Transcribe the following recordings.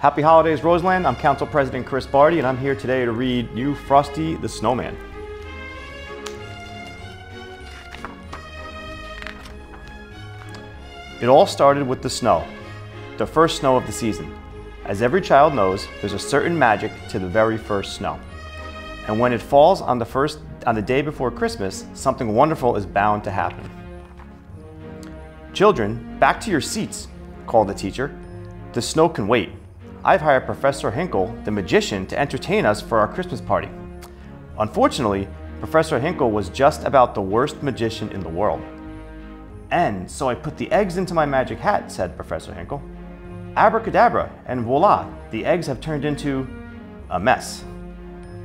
Happy holidays, Roseland. I'm Council President Chris Bardi, and I'm here today to read you Frosty the Snowman. It all started with the snow, the first snow of the season. As every child knows, there's a certain magic to the very first snow. And when it falls on the first on the day before Christmas, something wonderful is bound to happen. Children, back to your seats, called the teacher. The snow can wait. I've hired Professor Hinkle, the magician, to entertain us for our Christmas party. Unfortunately, Professor Hinkle was just about the worst magician in the world. And so I put the eggs into my magic hat, said Professor Hinkle. Abracadabra, and voila, the eggs have turned into a mess.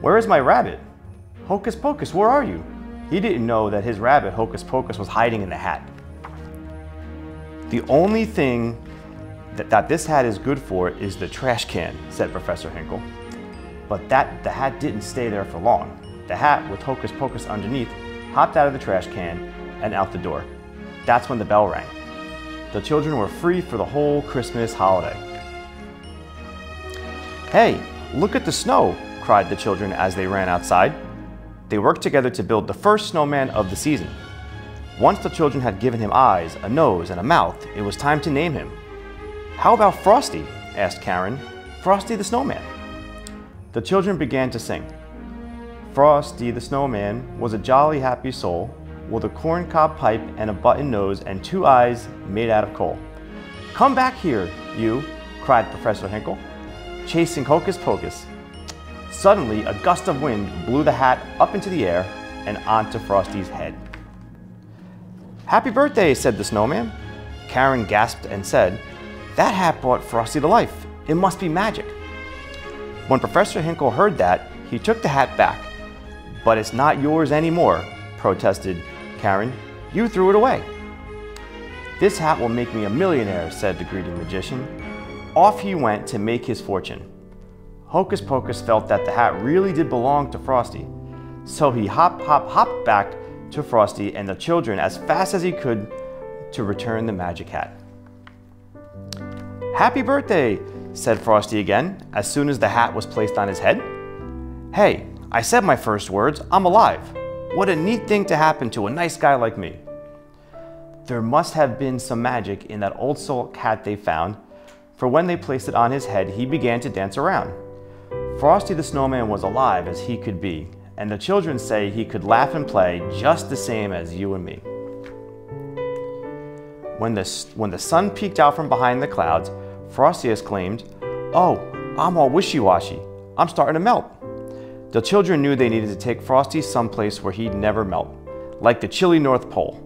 Where is my rabbit? Hocus Pocus, where are you? He didn't know that his rabbit, Hocus Pocus, was hiding in the hat. The only thing that, this hat is good for is the trash can, said Professor Hinkle. But that the hat didn't stay there for long. The hat, with Hocus Pocus underneath, hopped out of the trash can and out the door. That's when the bell rang. The children were free for the whole Christmas holiday. Hey, look at the snow, cried the children as they ran outside. They worked together to build the first snowman of the season. Once the children had given him eyes, a nose, and a mouth, it was time to name him. How about Frosty? asked Karen. Frosty the Snowman. The children began to sing. Frosty the Snowman was a jolly happy soul with a corncob pipe and a button nose and two eyes made out of coal. Come back here, you, cried Professor Hinkle, chasing Hocus Pocus. Suddenly, a gust of wind blew the hat up into the air and onto Frosty's head. Happy birthday, said the snowman. Karen gasped and said, That hat brought Frosty to life. It must be magic. When Professor Hinkle heard that, he took the hat back. But it's not yours anymore, protested Karen. You threw it away. This hat will make me a millionaire, said the greedy magician. Off he went to make his fortune. Hocus Pocus felt that the hat really did belong to Frosty. So he hop, hop, hopped back to Frosty and the children as fast as he could to return the magic hat. Happy birthday, said Frosty again, as soon as the hat was placed on his head. Hey, I said my first words, I'm alive. What a neat thing to happen to a nice guy like me. There must have been some magic in that old silk hat they found, for when they placed it on his head, he began to dance around. Frosty the Snowman was alive as he could be, and the children say he could laugh and play just the same as you and me. When the, when the sun peeked out from behind the clouds, Frosty exclaimed, Oh, I'm all wishy-washy. I'm starting to melt. The children knew they needed to take Frosty someplace where he'd never melt, like the chilly North Pole.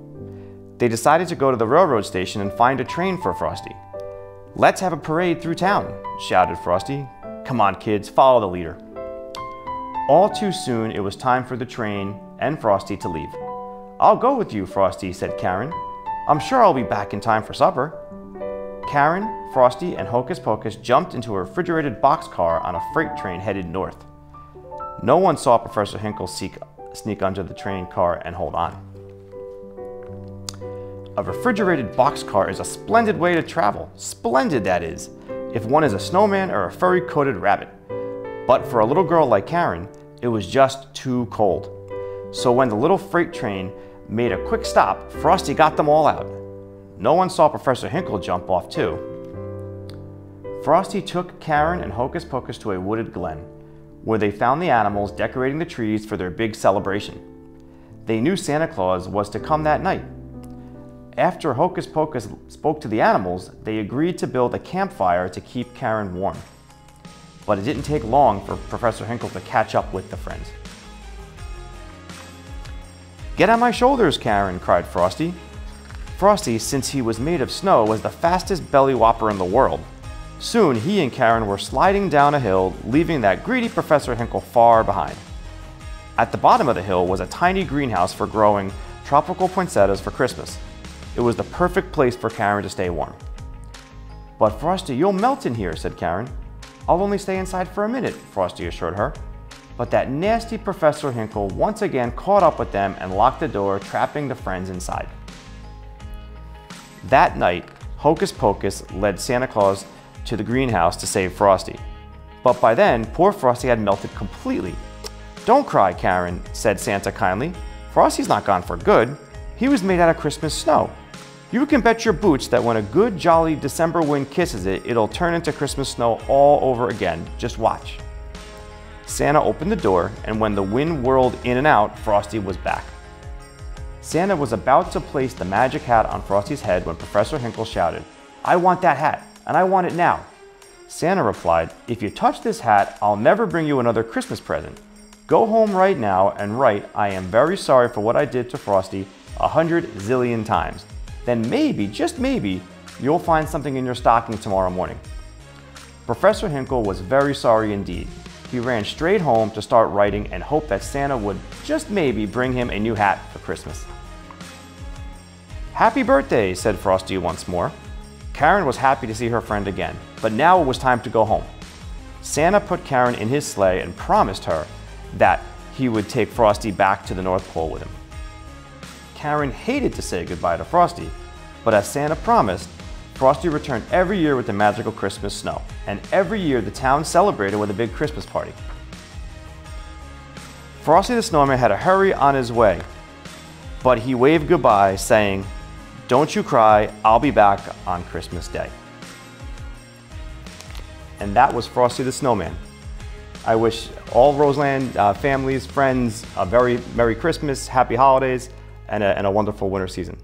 They decided to go to the railroad station and find a train for Frosty. Let's have a parade through town, shouted Frosty. Come on, kids, follow the leader. All too soon, it was time for the train and Frosty to leave. I'll go with you, Frosty, said Karen. I'm sure I'll be back in time for supper. Karen, Frosty, and Hocus Pocus jumped into a refrigerated boxcar on a freight train headed north. No one saw Professor Hinkle seek, sneak under the train car and hold on. A refrigerated boxcar is a splendid way to travel. Splendid, that is, if one is a snowman or a furry-coated rabbit. But for a little girl like Karen, it was just too cold. So when the little freight train made a quick stop, Frosty got them all out. No one saw Professor Hinkle jump off too. Frosty took Karen and Hocus Pocus to a wooded glen, where they found the animals decorating the trees for their big celebration. They knew Santa Claus was to come that night. After Hocus Pocus spoke to the animals, they agreed to build a campfire to keep Karen warm. But it didn't take long for Professor Hinkle to catch up with the friends. Get on my shoulders, Karen, cried Frosty. Frosty, since he was made of snow, was the fastest belly whopper in the world. Soon he and Karen were sliding down a hill, leaving that greedy Professor Hinkle far behind. At the bottom of the hill was a tiny greenhouse for growing tropical poinsettias for Christmas. It was the perfect place for Karen to stay warm. But Frosty, you'll melt in here, said Karen. I'll only stay inside for a minute, Frosty assured her. But that nasty Professor Hinkle once again caught up with them and locked the door, trapping the friends inside. That night, Hocus Pocus led Santa Claus to the greenhouse to save Frosty. But by then, poor Frosty had melted completely. Don't cry, Karen, said Santa kindly. Frosty's not gone for good. He was made out of Christmas snow. You can bet your boots that when a good, jolly December wind kisses it, it'll turn into Christmas snow all over again. Just watch. Santa opened the door, and when the wind whirled in and out, Frosty was back. Santa was about to place the magic hat on Frosty's head when Professor Hinkle shouted, I want that hat, and I want it now. Santa replied, If you touch this hat, I'll never bring you another Christmas present. Go home right now and write, I am very sorry for what I did to Frosty a hundred zillion times then maybe, just maybe, you'll find something in your stocking tomorrow morning. Professor Hinkle was very sorry indeed. He ran straight home to start writing and hoped that Santa would just maybe bring him a new hat for Christmas. Happy birthday, said Frosty once more. Karen was happy to see her friend again, but now it was time to go home. Santa put Karen in his sleigh and promised her that he would take Frosty back to the North Pole with him. Karen hated to say goodbye to Frosty, but as Santa promised, Frosty returned every year with the magical Christmas snow, and every year the town celebrated with a big Christmas party. Frosty the Snowman had to hurry on his way, but he waved goodbye, saying, Don't you cry, I'll be back on Christmas Day. And that was Frosty the Snowman. I wish all Roseland uh, families, friends, a very Merry Christmas, Happy Holidays, and a, and a wonderful winter season.